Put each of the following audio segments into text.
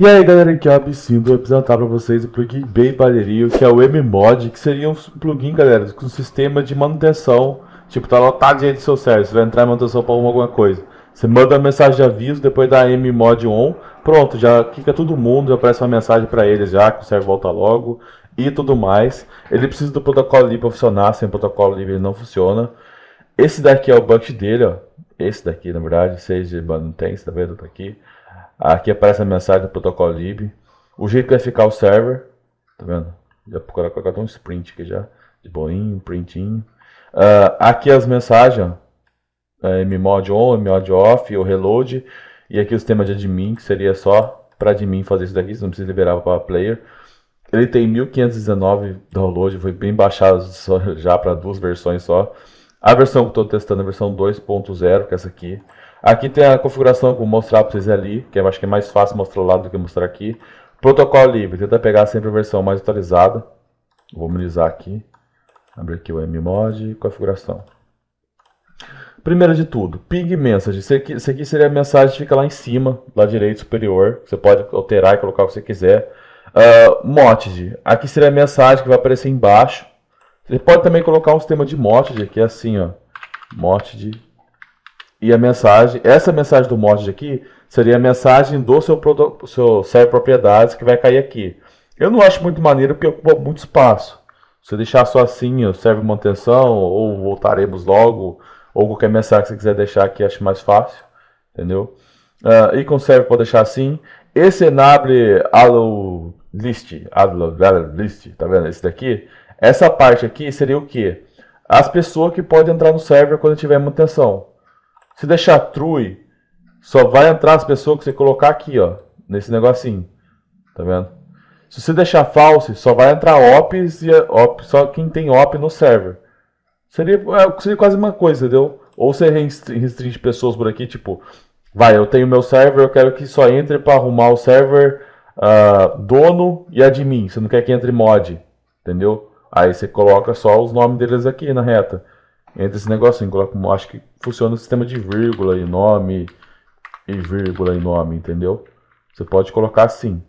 E aí galera, aqui é o Absinto, vou apresentar para vocês o plugin bem maneirinho, que é o MMod, que seria um plugin, galera, com um sistema de manutenção, tipo, tá lotado de gente seu server, você vai entrar em manutenção para alguma coisa. Você manda uma mensagem de aviso, depois da MMod on, pronto, já clica todo mundo, já aparece uma mensagem para eles já, que o server volta logo, e tudo mais. Ele precisa do protocolo livre para funcionar, sem protocolo livre ele não funciona. Esse daqui é o bucket dele, ó, esse daqui na verdade, 6 de tem, tá vendo, tá aqui. Aqui aparece a mensagem do protocolo lib. O jeito que vai ficar o server. Tá vendo? Já colocar um sprint aqui já. De boinho, printinho. Uh, aqui as mensagens. É, mmod on, mmod off, o reload. E aqui o sistema de admin, que seria só para admin fazer isso daqui. Você não precisa liberar para player. Ele tem 1519 download, foi bem baixado já para duas versões só. A versão que estou testando é a versão 2.0, que é essa aqui. Aqui tem a configuração que vou mostrar para vocês ali, que eu acho que é mais fácil mostrar lá do que mostrar aqui. Protocolo livre, tenta pegar sempre a versão mais atualizada. Vou minimizar aquaqui. Abrir aqui o mmod, configuração. Primeiro de tudo, ping message. Isso aqui, isso aqui seria a mensagem que fica lá em cima, lá direito superior. Você pode alterar e colocar o que você quiser. Uh, motid. Aqui seria a mensagem que vai aparecer embaixo. Você pode também colocar um sistema de motid, é assim, ó. Motid e a mensagem, essa mensagem do mod aqui seria a mensagem do seu, seu server propriedades que vai cair aqui. Eu não acho muito maneiro porque ocupa muito espaço. Se deixar só assim, serve manutenção, ou voltaremos logo, ou qualquer mensagem que você quiser deixar aqui, acho mais fácil. Entendeu? Uh, e com serve pode deixar assim. Esse enable allo list, allo list, tá vendo? Esse daqui. Essa parte aqui seria o que? As pessoas que podem entrar no server quando tiver manutenção. Se deixar true, só vai entrar as pessoas que você colocar aqui, ó. Nesse negocinho. Tá vendo? Se você deixar false, só vai entrar ops e op, só quem tem op no server. Seria, é, seria quase uma coisa, entendeu? Ou você restringe pessoas por aqui, tipo, vai, eu tenho meu server, eu quero que só entre para arrumar o server uh, dono e admin. Você não quer que entre mod, entendeu? Aí você coloca só os nomes deles aqui na reta entre esse negocinho. Coloca, acho que funciona o sistema de vírgula e nome e vírgula e nome, entendeu? Você pode colocar assim.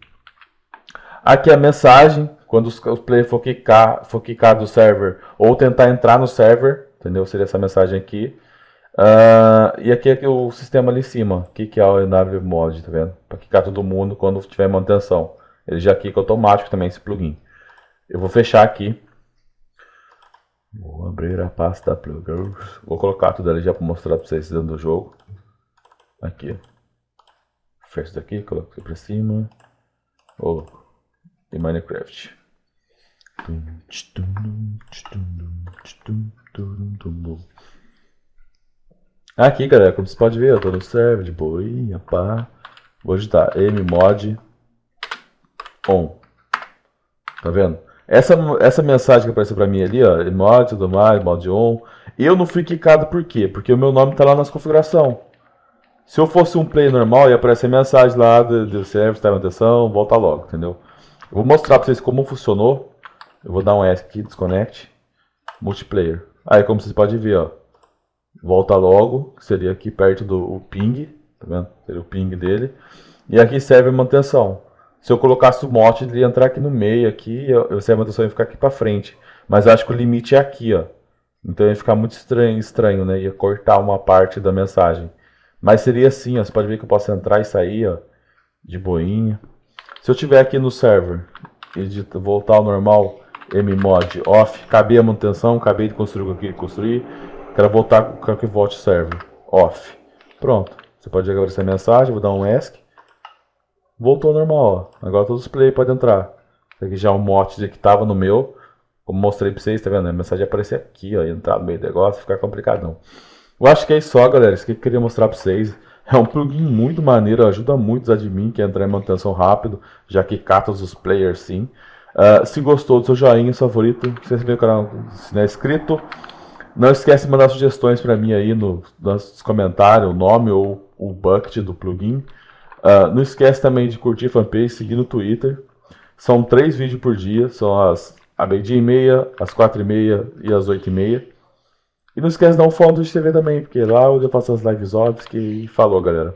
Aqui a mensagem, quando os, players for quicar, for quicar do server ou tentar entrar no server, entendeu? Seria essa mensagem aqui. Uh, e aqui é o sistema ali em cima, aqui que é o NW Mod, tá vendo? Para quicar todo mundo quando tiver manutenção. Ele já quica automático também esse plugin. Eu vou fechar aqui. Vou abrir a pasta plugins. Vou colocar tudo ali já para mostrar para vocês dentro do jogo. Aqui. Fecha daqui, coloca aqui para cima. Oh, em Minecraft. Aqui, galera, como você pode ver, eu tô no server de boinha, pá. Vou digitar mmod on. Tá vendo? Essa, essa mensagem que apareceu para mim ali, ó, mod, tudo mais, mod on, eu não fui quicado por quê? Porque o meu nome está lá nas configuração. Se eu fosse um play normal, ia aparecer mensagem lá do, do server, está atenção, volta logo, entendeu? Eu vou mostrar para vocês como funcionou. Eu vou dar um S aqui, desconnect, multiplayer. Aí, como vocês podem ver, ó, volta logo, que seria aqui perto do ping, tá vendo? Seria o ping dele. E aqui serve manutenção. Se eu colocasse o mote, ele ia entrar aqui no meio, aqui, eu sei a manutenção ia ficar aqui para frente. Mas eu acho que o limite é aqui, ó. Então ia ficar muito estranho, estranho, né? Ia cortar uma parte da mensagem. Mas seria assim, ó. Você pode ver que eu posso entrar e sair, ó. De boinha. Se eu tiver aqui no server e voltar ao normal, mmod off, acabei a manutenção, acabei de construir queria construir. Quero voltar, quero que volte o server. Off. Pronto. Você pode agora essa mensagem, vou dar um ESC. Voltou ao normal, ó. Agora todos os players podem entrar. Esse aqui já é um mote que estava no meu. Como mostrei pra vocês, tá vendo? A mensagem aparecer aqui, ó. Entrar no meio do negócio, ficar complicadão. Eu acho que é isso só, galera. Isso que eu queria mostrar pra vocês. É um plugin muito maneiro, ajuda muito os admin que entrar em manutenção rápido, já que cata os players sim. Uh, se gostou do seu joinha, favorito, se inscreve no canal se não é inscrito. Não esquece de mandar sugestões para mim aí no, nos comentários, o nome ou o bucket do plugin. Uh, não esquece também de curtir a fanpage, seguir no Twitter. São três vídeos por dia, são as a meio-dia e meia, às quatro e meia e às oito e meia. E não esquece de dar um follow no TV também, porque lá eu faço as lives óbvias que falou, galera.